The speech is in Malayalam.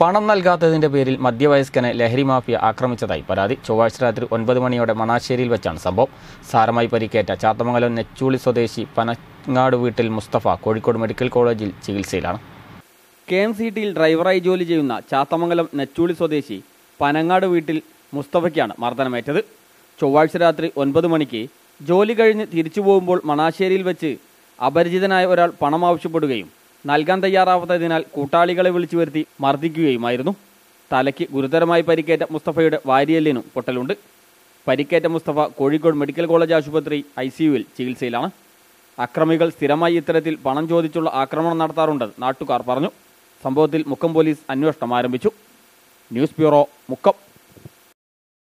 പണം നൽകാത്തതിന്റെ പേരിൽ മധ്യവയസ്കനെ ലഹരി മാഫിയ ആക്രമിച്ചതായി പരാതി. ചൊവ്വാഴ്ച രാത്രി ഒൻപത് മണിയോടെ മണാശ്ശേരിയിൽ വെച്ചാണ് സംഭവം. സാരമായി പരിക്കേറ്റ ചാത്തമംഗലം നെച്ചൂളി സ്വദേശി പനങ്ങാട് വീട്ടിൽ മുസ്തഫ കോഴിക്കോട് മെഡിക്കൽ കോളേജിൽ ചികിത്സയിലാണ്. കെ എം സി ടിയിൽ ഡ്രൈവറായി ജോലി ചെയ്യുന്ന ചാത്തമംഗലം നെച്ചൂളി സ്വദേശി പനങ്ങാട് വീട്ടിൽ മുസ്തഫയ്ക്കാണ് മർദ്ദനമേറ്റത്. ചൊവ്വാഴ്ച രാത്രി ഒൻപത് മണിക്ക് ജോലി കഴിഞ്ഞ് തിരിച്ചു പോകുമ്പോൾ മണാശ്ശേരിയിൽ വെച്ച് അപരിചിതനായ ഒരാൾ പണം ആവശ്യപ്പെടുകയും നൽകാൻ തയ്യാറാവാത്തതിനാൽ കൂട്ടാളികളെ വിളിച്ചു വരുത്തി മർദ്ദിക്കുകയുമായിരുന്നു. തലയ്ക്ക് ഗുരുതരമായി പരിക്കേറ്റ മുസ്തഫയുടെ വാരിയല്ലിനും പൊട്ടലുണ്ട്. പരിക്കേറ്റ മുസ്തഫ കോഴിക്കോട് മെഡിക്കൽ കോളേജ് ആശുപത്രി ഐ സിയുവിൽ ചികിത്സയിലാണ്. അക്രമികൾ സ്ഥിരമായി ഇത്തരത്തിൽ പണം ചോദിച്ചുള്ള ആക്രമണം നടത്താറുണ്ടെന്ന് നാട്ടുകാർ പറഞ്ഞു. സംഭവത്തിൽ മുക്കം പോലീസ് അന്വേഷണം ആരംഭിച്ചു. News bureau Mukkam.